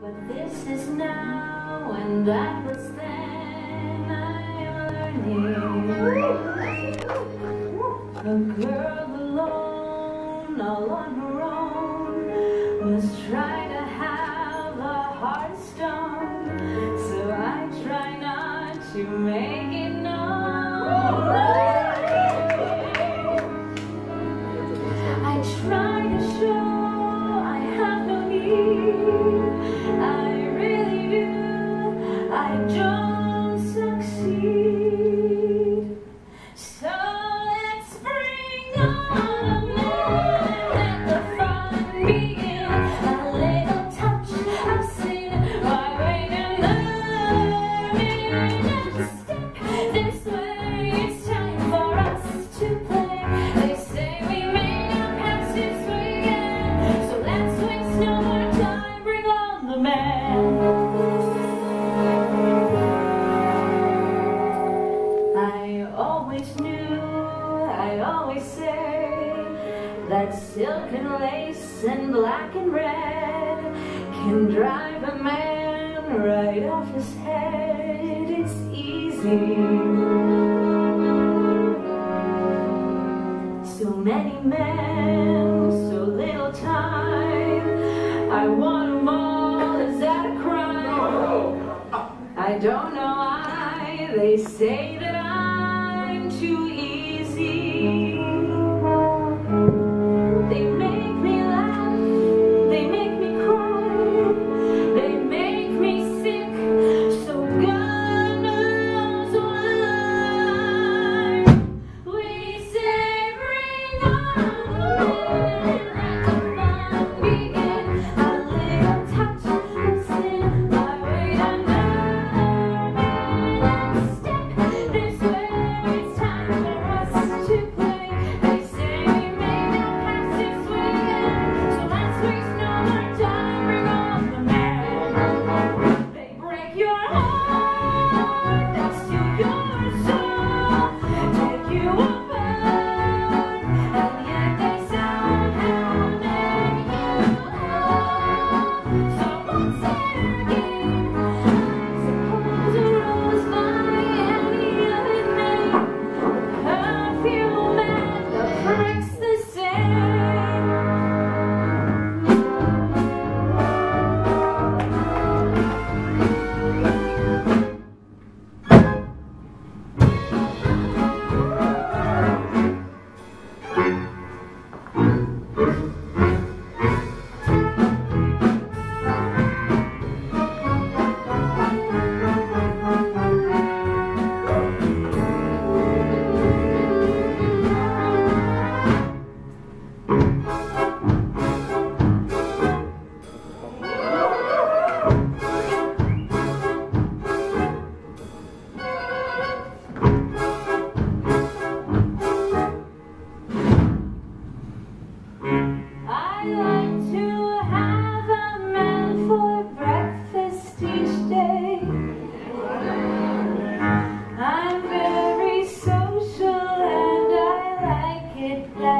But this is now and that was then I'm learning A girl alone, all on her own Must try to have a heart stone So I try not to make it known That silk and lace and black and red Can drive a man right off his head It's easy So many men, so little time. I want them all, is that a crime? I don't know why they say that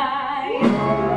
night.